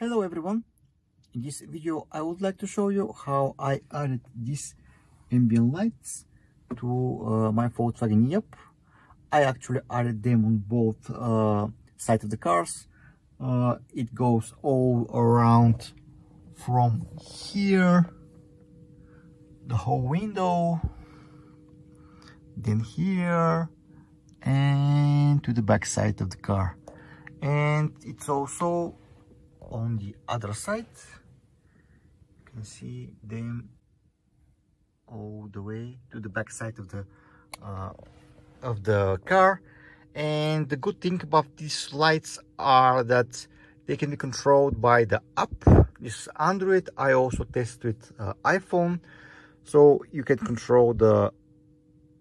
Hello everyone! In this video I would like to show you how I added these ambient lights to uh, my Volkswagen e-up. I actually added them on both uh, sides of the cars. Uh, it goes all around from here, the whole window, then here, and to the back side of the car. And it's also on the other side. You can see them all the way to the back side of the uh, of the car. And the good thing about these lights are that they can be controlled by the app. This is android. I also test with uh, iphone. So you can control the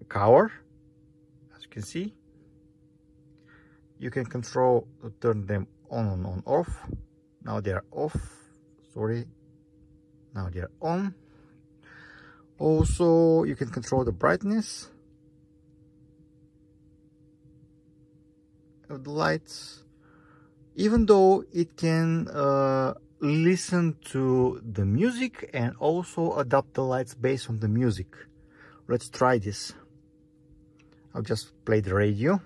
car as you can see. You can control turn them on and on off now they're off. Sorry. Now they're on. Also you can control the brightness of the lights. Even though it can uh, listen to the music and also adapt the lights based on the music. Let's try this. I'll just play the radio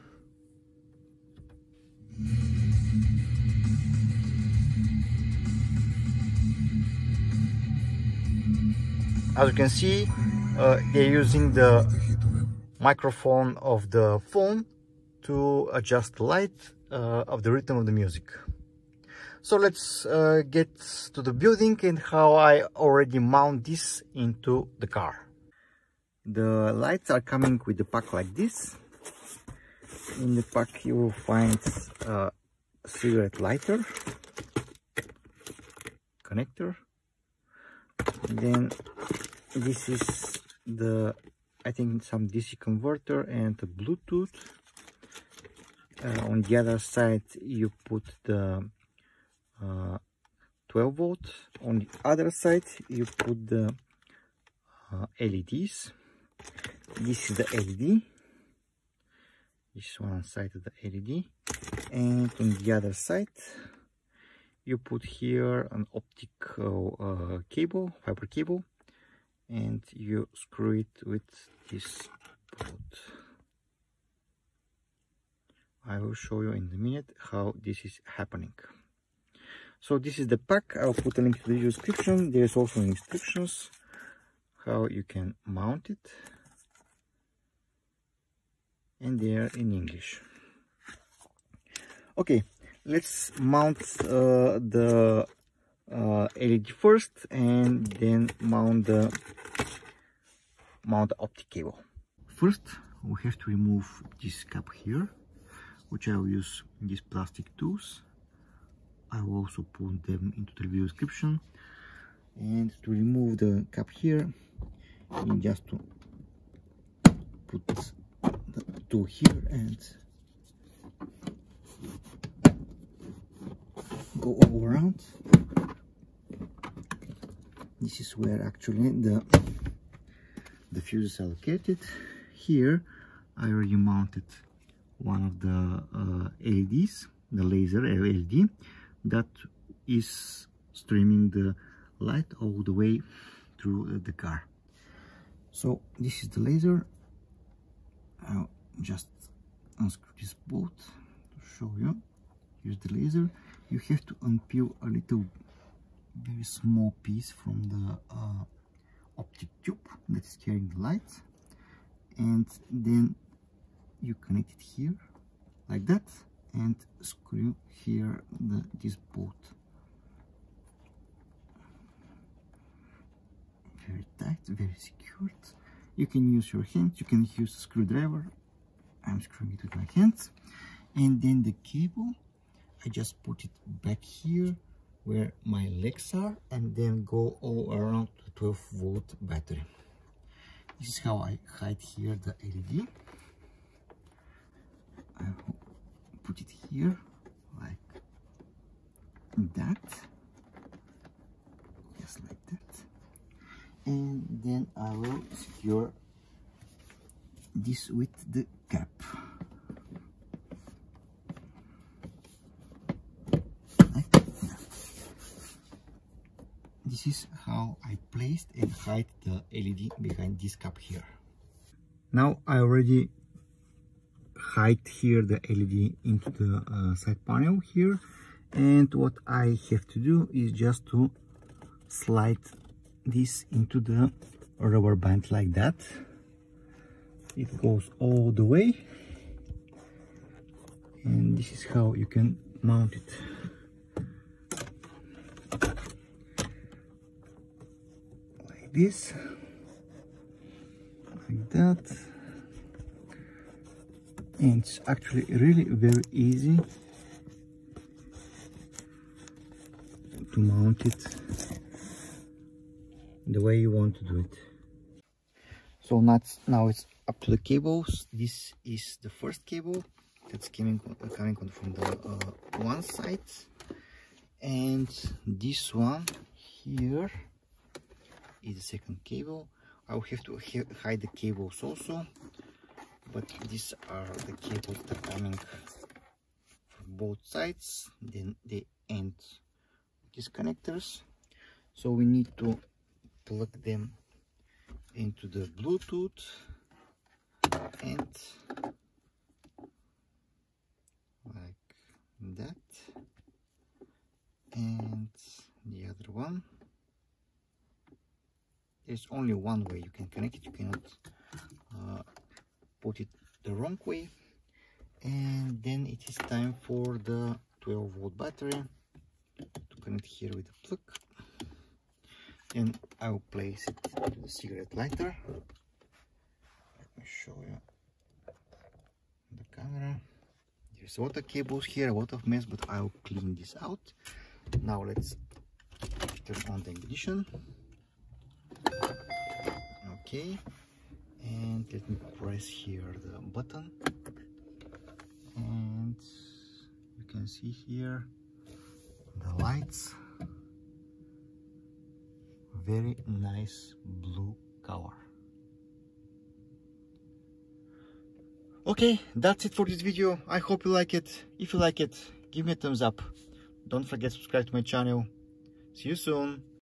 as you can see uh, they're using the microphone of the phone to adjust the light uh, of the rhythm of the music. So let's uh, get to the building and how I already mount this into the car. The lights are coming with the pack like this. In the pack you will find a cigarette lighter connector then this is the I think some DC converter and Bluetooth. Uh, on the other side you put the uh, 12 volt. On the other side you put the uh, LEDs this is the LED this one side of the LED and on the other side you put here an optical uh, cable fiber cable and you screw it with this bolt. I will show you in a minute how this is happening. So this is the pack. I'll put a link to the description. There's also instructions how you can mount it. And they are in English. Okay let's mount uh, the uh, LED first and then mount the mount the optic cable. First we have to remove this cap here which I will use these plastic tools. I will also put them into the video description. And to remove the cap here you just to put the tool here and go all around this is where actually the the fuse is allocated. Here I already mounted one of the uh, LEDs the laser LED that is streaming the light all the way through uh, the car. So this is the laser. I'll just unscrew this bolt to show you. Here's the laser. You have to unpeel a little very small piece from the uh, optic tube that is carrying the light and then you connect it here like that and screw here the this bolt. Very tight very secured. You can use your hand you can use a screwdriver. I'm screwing it with my hands. And then the cable I just put it back here where my legs are and then go all around the 12 volt battery. This is how I hide here the LED. I put it here like that. Just like that. And then I will secure this with the cap. this is how I and hide the LED behind this cap here. Now I already hide here the LED into the uh, side panel here. And what I have to do is just to slide this into the rubber band like that. It goes all the way. And this is how you can mount it like this. Like that. And it's actually really very easy to mount it the way you want to do it. So now it's up to the cables. This is the first cable that's coming coming from the uh, one side. And this one here is the second cable. I will have to hide the cables also but these are the cables that are coming from both sides then they end these connectors so we need to plug them into the Bluetooth and like that. And the other one there's only one way you can connect it. You cannot uh, put it the wrong way. And then it is time for the 12 volt battery to connect here with the plug. And I will place it to the cigarette lighter. Let me show you the camera. There's of cables here a lot of mess but I'll clean this out. Now let's turn on the ignition okay. And let me press here the button. And you can see here the lights. Very nice blue color. Okay that's it for this video. I hope you like it. If you like it give me a thumbs up. Don't forget to subscribe to my channel. See you soon